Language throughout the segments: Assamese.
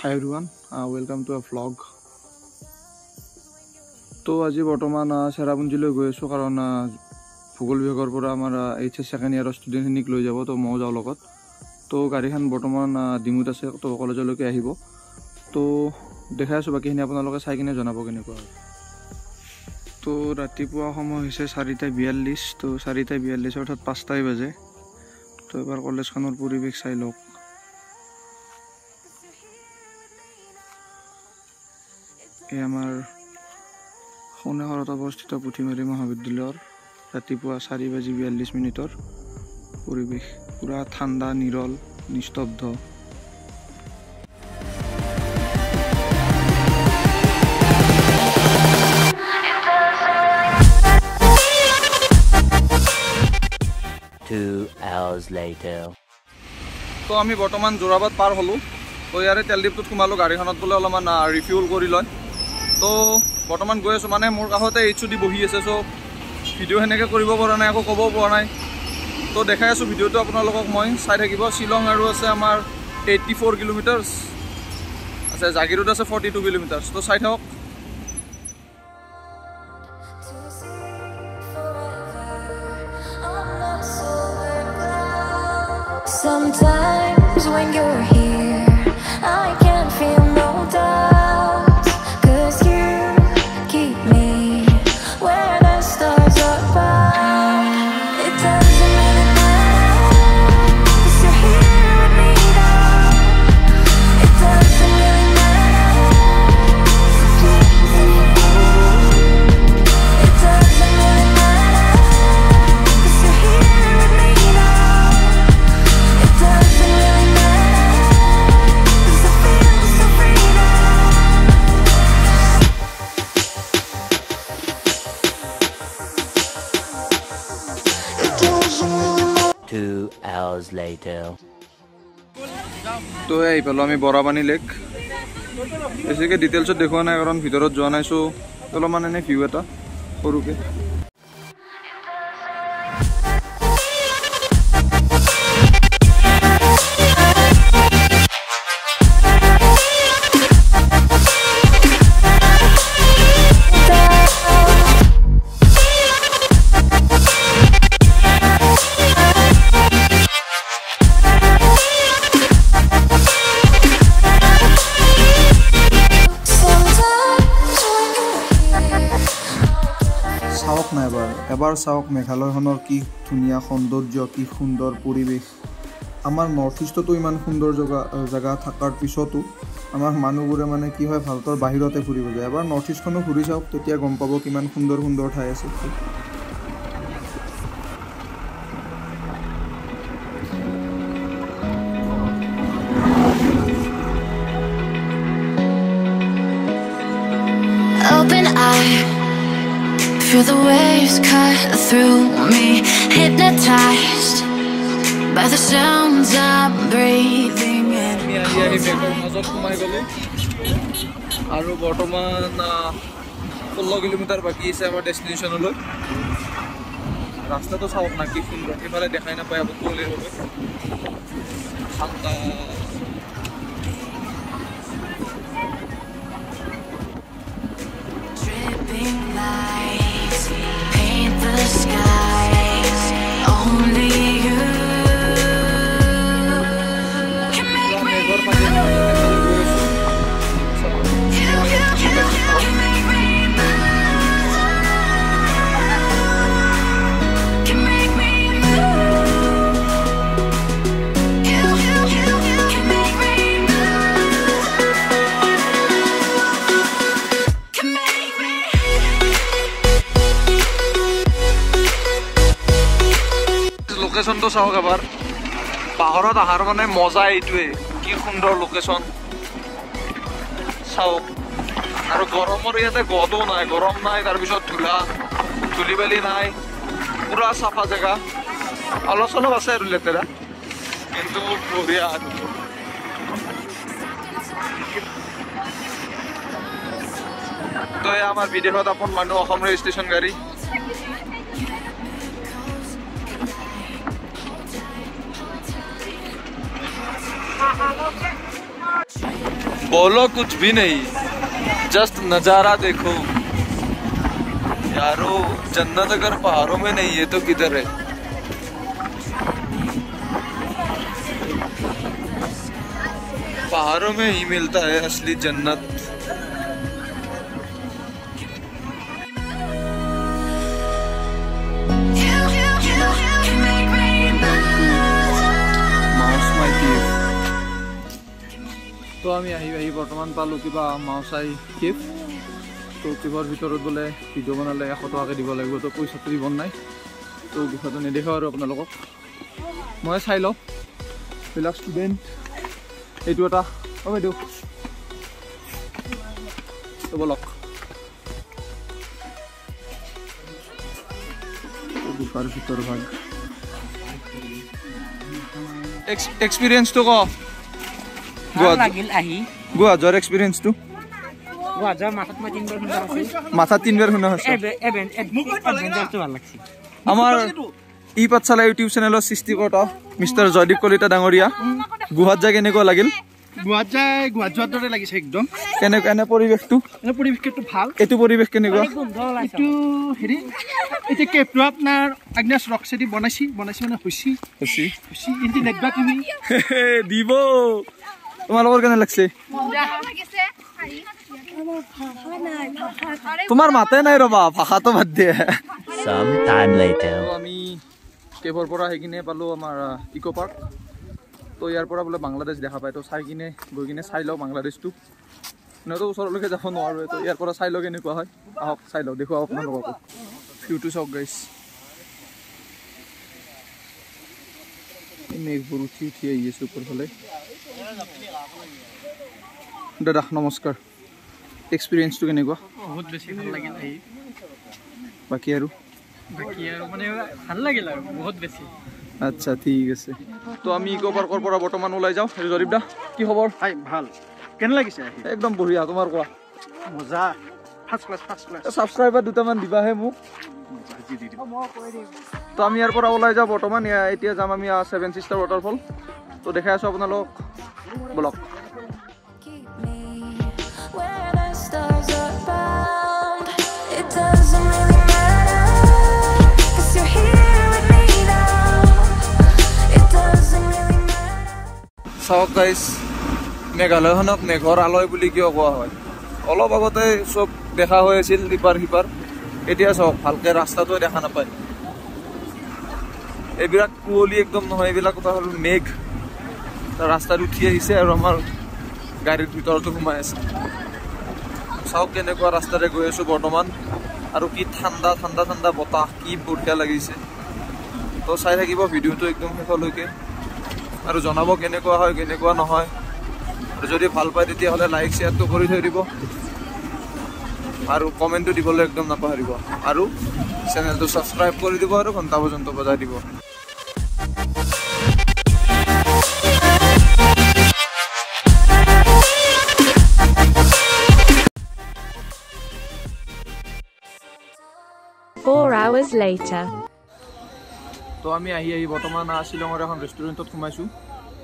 Hi everyone welcome to a vlog তো আজি বৰ্তমান চেৰাপুঞ্জীলৈ গৈ আছোঁ কাৰণ ভূগোল বিভাগৰ পৰা আমাৰ এইচ এছ ছেকেণ্ড ইয়াৰৰ ষ্টুডেণ্টখিনিক লৈ যাব তো ময়ো যাওঁ লগত। তো গাড়ীখন বৰ্তমান ডিঙুত আছে তো কলেজলৈকে আহিব। তো দেখাই আছোঁ বাকীখিনি আপোনালোকে চাই কিনে জনাব কেনেকুৱা হয়। তো ৰাতিপুৱা সময় হৈছে চাৰিটা বিয়াল্লিছ তো চাৰিটা বিয়াল্লিছ অৰ্থাৎ পাঁচটাই বাজে। তো এবাৰ কলেজখনৰ পৰিৱেশ চাই লওক। এই আমাৰ সোণেঘৰত অৱস্থিত পুথিমাৰী মহাবিদ্যালয়ৰ ৰাতিপুৱা চাৰি বাজি বিয়াল্লিছ মিনিটৰ পৰিৱেশ। পূৰা ঠাণ্ডা নিৰল নিস্তব্ধ। Two hours later. তো আমি বৰ্তমান যোৰাবাদ পাৰ হ'লোঁ। তো ইয়াৰে তেলডিপটোত সোমালোঁ গাড়ীখনত বোলে অলপমান ৰিফিউল কৰি লয়। তো বৰ্তমান গৈ আছোঁ মানে মোৰ কাষতে এইচ ডি বহি আছে চ' ভিডিঅ' সেনেকৈ কৰিব পৰা নাই একো ক'ব পৰা নাই। তো দেখাই আছোঁ ভিডিঅ'টো আপোনালোকক মই চাই থাকিব। শ্বিলং আৰু আছে আমাৰ এইট্টি ফ'ৰ কিলোমিটাৰ্ছ আছে জাগিৰোড আছে ফৰ্টি টু কিলোমিটাৰ্ছ তো চাই থাকক। Sometimes when you're here, I can তো পালোঁ আমি বৰাপানী লেক বেছিকৈ ডিটেইলছত দেখুওৱা নাই কাৰণ ভিতৰত যোৱা নাই চ' অলপমান এনেই ভিউ এটা সৰুকৈ। চাওক মেঘালয়খনৰ কি ধুনীয়া সৌন্দৰ্য কি সুন্দৰ পৰিৱেশ। আমাৰ নৰ্থ ইষ্টতো ইমান সুন্দৰ জেগা জেগা থকাৰ পিছতো আমাৰ মানুহবোৰে মানে কি হয় ভাৰতৰ বাহিৰতে ফুৰিব যায়। এবাৰ নৰ্থ ইষ্টখনো ঘূৰি চাওক তেতিয়া গম পাব কিমান সুন্দৰ সুন্দৰ ঠাই আছে। Open eye, feel the waves cut through me. Hypnotized by the sounds I'm breathing in. আৰু বৰ্তমান ষোল্ল কিলোমিটাৰ বাকী আছে আমাৰ ডেষ্টিনেশ্যনলৈ ৰাস্তাটো চাওক না কি সুন্দৰ সেইফালে দেখাই নাপায় আকৌ কুঁৱলীৰ বাবে ঠাণ্ডা লোকেশ্যনটো চাওক এবাৰ। পাহাৰত অহাৰ মানে মজা এইটোৱে। কি সুন্দৰ লোকেশ্যন চাওক। আৰু গৰমৰ ইয়াতে গদো নাই গৰম নাই তাৰপিছত ধূলা ধূলি বালি নাই পূৰা চাফা জেগা। অলপ চলপ আছে আৰু লেতেৰা। কিন্তু বঢ়িয়া তো এয়া আমাৰ বিদেশত আপোন মানুহ অসম ৰেজিষ্ট্ৰেশ্যন গাড়ী। बोलो कुछ भी नहीं। जस्ट नज़ारा देखो। यारो जन्नत अगर पहाड़ों में नहीं है तो किधर है? पहाड़ों में ही मिलता है असली जन्नत। তো আমি আহি আহি বৰ্তমান পালোঁ কিবা মাউচাই কেভ তো কেভৰ ভিতৰত বোলে ভিডিঅ' বনালে এশ টকাকৈ দিব লাগিব তো পইচাটো দিব নাই। তো বিষয়টো নেদেখাওঁ আৰু আপোনালোকক। মই চাই লওঁ। এইবিলাক ষ্টুডেণ্ট এইটো এটা। অঁ বাইদেউ। বলক। ভিতৰ ভাগ। এক্সপিৰিয়েঞ্চটো ক। গুৱাহাটীৰ এক্সপিৰিয়েঞ্চটো মাথা তিনবাৰ শুনা হৈছে। এডভেঞ্চাৰটো ভাল লাগছে। আমাৰ ই পাঠশালা ইউটিউব চেনেলৰ সৃষ্টিকৰ্তা মিষ্টাৰ জয়দীপ কলিতা ডাঙৰীয়া। গুৱাহাট যায় কেনেকুৱা লাগিল? গুৱাহাটী যায় গুৱাহাটী যোৱাৰ দৰে লাগিছে একদম। কেনেকুৱা এনে পৰিৱেশটো? এনে পৰিৱেশটো ভাল। এইটো পৰিৱেশ কেনেকুৱা? এইটো হেৰি এতিয়া কেবটো আপোনাৰ আগ্নেশ ৰক্সেদি বনাইছি বনাইছি মানে হৈছি। হৈছি। ইণ্টি নেটবা তুমি। দিব। তোমালোকৰ কেনে লাগছে? তোমাৰ মাতে নাই ৰবা ভাষাটো বাদ দিয়ে। আমি কেবৰ পৰা কিনে পালোঁ আমাৰ ইক' পাৰ্ক। তো ইয়াৰ পৰা বোলে বাংলাদেশ দেখা পায় তো চাই কিনে গৈ কিনে চাই লওঁ বাংলাদেশটো। এনেতো ওচৰলৈকে যাব নোৱাৰোঁ তো ইয়াৰ পৰা চাই লওঁ কেনেকুৱা হয়। আহক চাই লওঁ দেখুৱাওঁ আপোনালোককো। ভিউটো চাওক গাইছ মেঘবোৰ উঠি উঠি আহি আছে ওপৰফালে। দাদা নমস্কাৰ। এক্সপিৰিয়েঞ্চটো কেনেকুৱা? বহুত বেছি ভাল লাগিল আহি বাকী আৰু? বাকী আৰু মানে ভাল লাগিল আৰু বহুত বেছি। আচ্ছা ঠিক আছে। তো আমি ইক' পাৰ্কৰ পৰা বৰ্তমান ওলাই যাওঁ। জৰীপ দা কি খবৰ? হাই ভাল। কেনে লাগিছে? একদম বঢ়িয়া তোমাৰ কোৱা? মজা। First class first class subscriber দুটামান দিবাহে মোক। তো আমি ইয়াৰ পৰা ওলাই যাওঁ বৰ্তমান। এতিয়া যাম আমি ছেভেন ছিষ্টাৰ ৱাটাৰফল তো দেখাই আছোঁ আপোনালোক matter. চাওক গাইজ মেঘালয়খনক মেঘৰ আলয় বুলি কিয় কোৱা হয়? অলপ আগতে চব দেখা হৈ আছিল ইপাৰ সিপাৰ। এতিয়া চাওক ভালকৈ ৰাস্তাটোৱে দেখা নাপায়। এইবিলাক কুঁৱলী একদম নহয় এইবিলাক কথা হ'ল মেঘ। ৰাস্তাত উঠি আহিছে আৰু আমাৰ গাড়ীৰ ভিতৰতো সোমাই আছে। চাওক কেনেকুৱা ৰাস্তাৰে গৈ আছোঁ বৰ্তমান। আৰু কি ঠাণ্ডা ঠাণ্ডা ঠাণ্ডা বতাহ কি বঢ়িয়া লাগিছে। তো চাই থাকিব ভিডিঅ'টো একদম শেষলৈকে। আৰু জনাব কেনেকুৱা হয় কেনেকুৱা নহয়। আৰু যদি ভাল পায় তেতিয়াহ'লে লাইক শ্বেয়াৰটো কৰি থৈ দিব। আৰু কমেণ্টটো দিবলৈ একদম নাপাহৰিব। আৰু চেনেলটো ছাবস্ক্ৰাইব কৰি দিব আৰু ঘণ্টা পৰ্যন্ত বজাই দিব। Hours later. তো আমি আহি আহি বৰ্তমান শ্বিলঙৰ এখন ৰেষ্টুৰেণ্টত সোমাইছোঁ।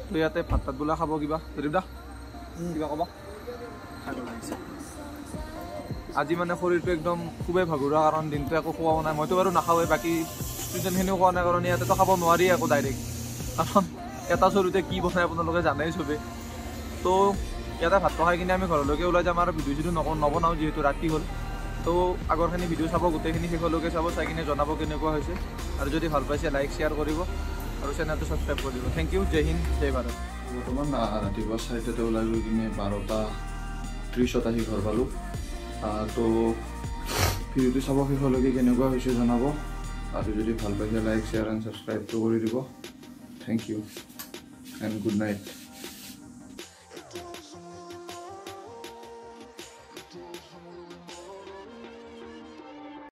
তো ইয়াতে ভাত তাত বোলা খাব কিবা? প্ৰদীপ দা? কিবা ক'বা? আজি মানে শৰীৰটো একদম খুবেই ভাগৰুৱা কাৰণ দিনটো একো খোৱাও নাই। মইতো বাৰু নাখাওঁৱেই বাকী ষ্টুডেণ্টখিনিও খোৱা নাই কাৰণ ইয়াতেতো খাব নোৱাৰি একো ডাইৰেক্ট কাৰণ এটা চৰুতে কি বনাই আপোনালোকে জানেই চবে তো ইয়াতে ভাত খাই কিনে আমি ঘৰলৈকে ওলাই যাম আৰু ভিডিঅ' চিডিঅ' নক নবনাওঁ যিহেতু ৰাতি হ'ল। তো আগৰখিনি ভিডিঅ' চাব গোটেইখিনি শেষলৈকে চাব চাই কিনে জনাব কেনেকুৱা হৈছে। আৰু যদি ভাল পাইছে লাইক শ্বেয়াৰ কৰিব আৰু চেনেলটো ছাবস্ক্ৰাইব কৰি দিব থেংক ইউ জয় হিন্দ জয় ভাৰত বৰ্তমান ৰাতিপুৱা চাৰিটাতে ওলাই গৈ কিনে বাৰটা ত্ৰিছত আহি ঘৰ পালোঁ। তো ভিডিঅ'টো চাব শেষলৈকে কেনেকুৱা হৈছে জনাব। আৰু যদি ভাল পাইছে লাইক শ্বেয়াৰ এণ্ড ছাবস্ক্ৰাইবটো কৰি দিব। Thank you and good night